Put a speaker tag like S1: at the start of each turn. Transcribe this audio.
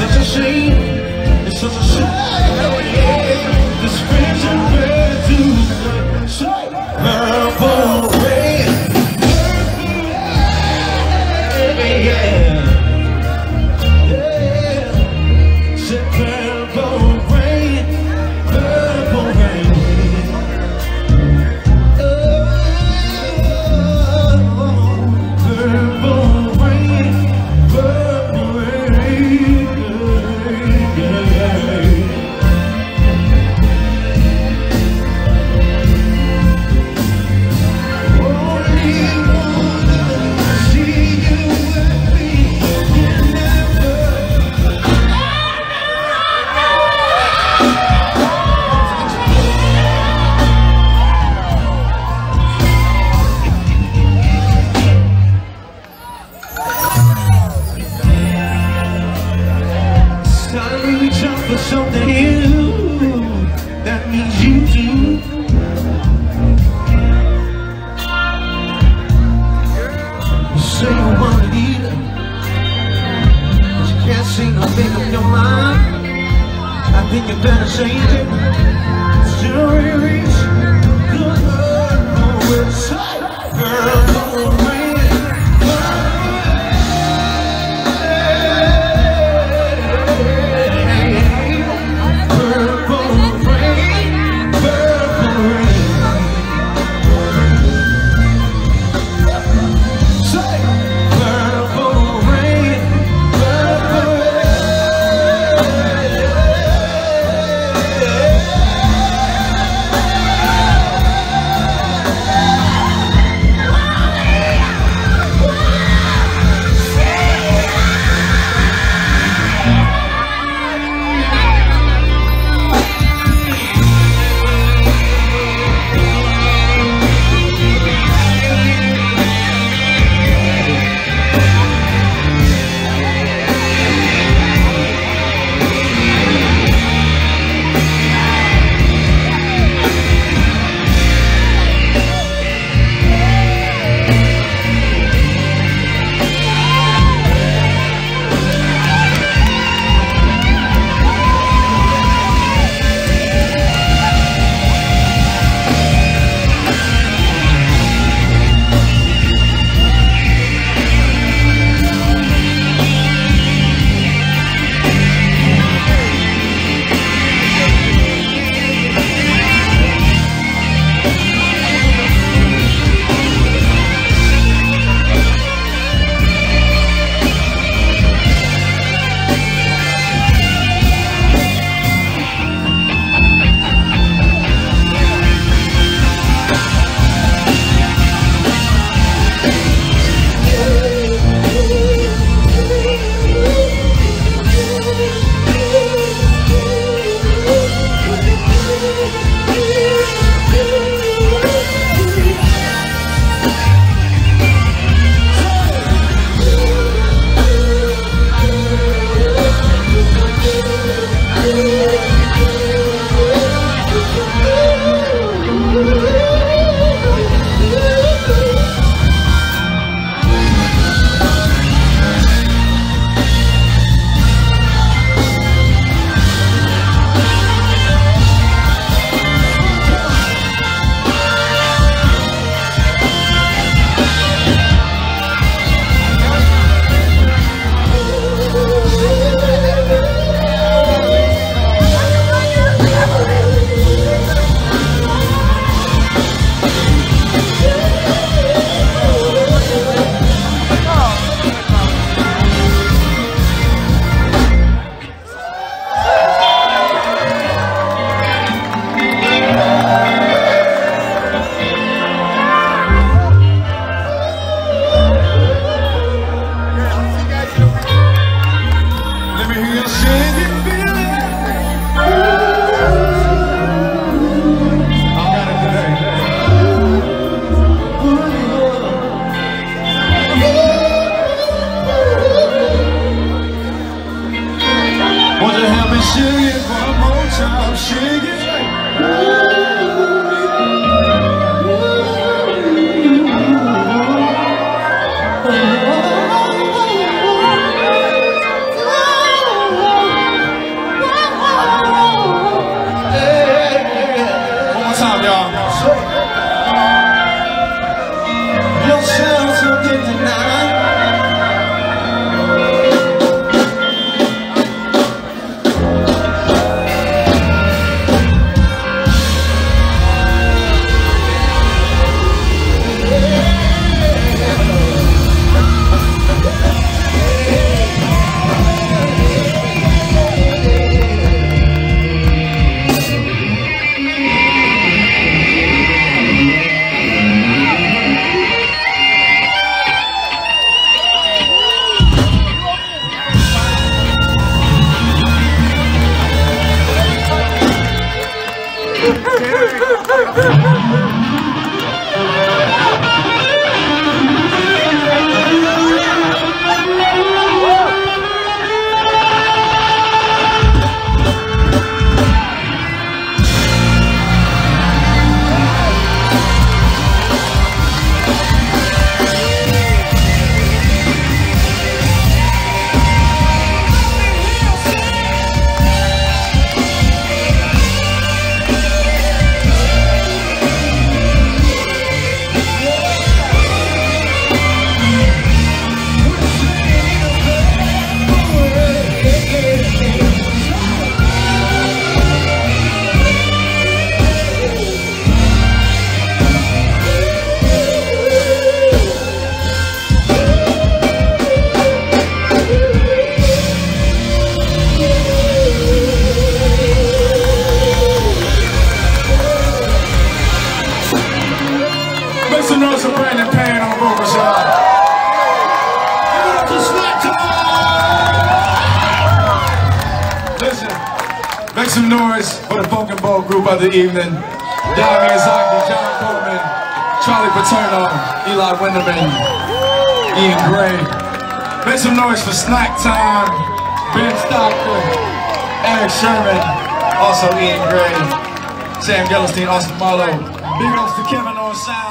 S1: such a shame you better change it. Sure.
S2: Make some noise for the Funk n Bowl group of the evening. Don Miyazaki, John Coleman, Charlie Paterno, Eli Winderman, Ian Gray. Make some noise for Snacktime, Ben Stockton, Eric Sherman, also Ian Gray, Sam Gellerstein, Austin Marlowe. Big ups to Kevin on sound.